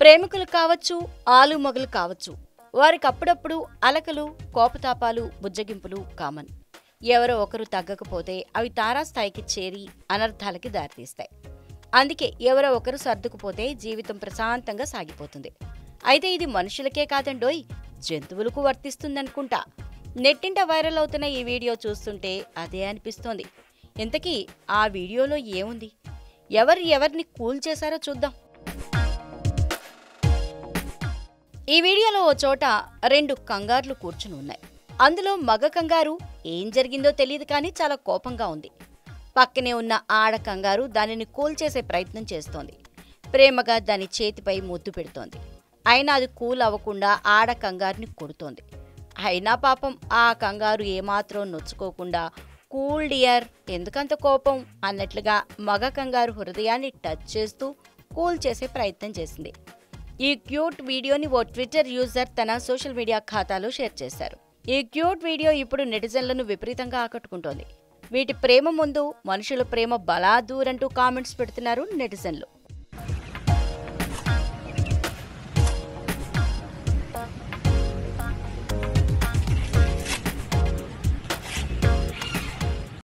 ప్రేమికులు కావచ్చు ఆలుమగలు కావచ్చు. వారికి అప్పుడప్పుడు అలకలు కోపతాపాలు బుజ్జగింపులు కామన్. ఎవరో ఒకరు తగ్గకపోతే అవి తారాస్థాయికి చేరి అనర్థాలకి దారితీస్తాయి. అందుకే ఎవరో ఒకరు సర్దుకుపోతే జీవితం ప్రశాంతంగా సాగిపోతుంది. అయితే ఇది మనుషులకే కాదండోయ్ జంతువులకు వర్తిస్తుందనుకుంటా. నెట్టింట వైరల్ అవుతున్న ఈ వీడియో చూస్తుంటే అదే అనిపిస్తోంది. ఇంతకీ ఆ వీడియోలో ఏముంది? ఎవరు ఎవరిని కూల్ చేశారో చూద్దాం. ఈ వీడియోలో ఓ చోట రెండు కంగారులు కూర్చుని ఉన్నాయి. అందులో మగ కంగారు ఏం జరిగిందో తెలియదు కానీ చాలా కోపంగా ఉంది. పక్కనే ఉన్న ఆడ కంగారు దానిని కూల్చేసే ప్రయత్నం చేస్తోంది. ప్రేమగా దాని చేతిపై ముద్దు పెడుతోంది. అయినా అది కూల్ అవ్వకుండా ఆడ కంగారుని కొడుతోంది. అయినా పాపం ఆ కంగారు ఏమాత్రం నొచ్చుకోకుండా కూల్ డియర్ ఎందుకంత కోపం? అన్నట్లుగా మగ కంగారు హృదయాన్ని టచ్ చేస్తూ కూల్ చేసే ప్రయత్నం చేసింది. ఈ క్యూట్ వీడియోని ఓ ట్విట్టర్ యూజర్ తన సోషల్ మీడియా ఖాతాలో షేర్ చేశారు. ఈ క్యూట్ వీడియో ఇప్పుడు నెటిజన్లను విపరీతంగా ఆకట్టుకుంటోంది. వీటి ప్రేమ ముందు మనుషుల ప్రేమ బలా దూరంటూ కామెంట్స్ పెడుతున్నారు నెటిజన్లు.